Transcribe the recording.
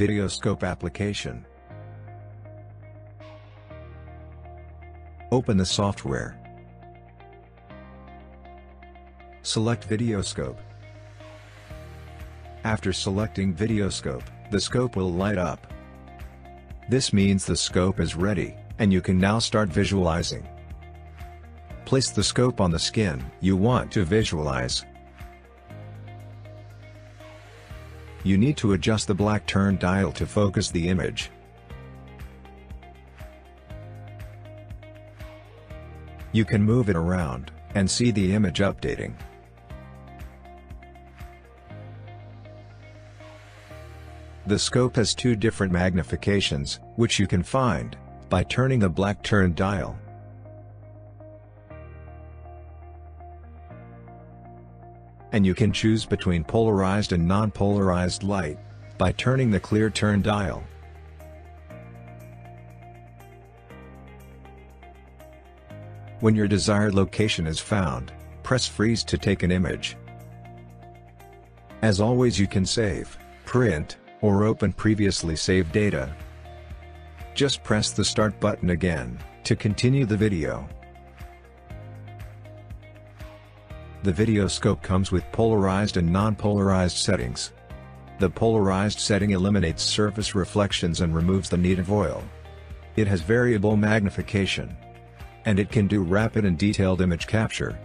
Videoscope application. Open the software. Select Videoscope. After selecting Videoscope, the scope will light up. This means the scope is ready, and you can now start visualizing. Place the scope on the skin you want to visualize. You need to adjust the black turn dial to focus the image. You can move it around, and see the image updating. The scope has two different magnifications, which you can find, by turning the black turn dial. And you can choose between polarized and non-polarized light, by turning the clear turn dial. When your desired location is found, press freeze to take an image. As always you can save, print, or open previously saved data. Just press the start button again, to continue the video. The video scope comes with polarized and non-polarized settings. The polarized setting eliminates surface reflections and removes the need of oil. It has variable magnification. And it can do rapid and detailed image capture.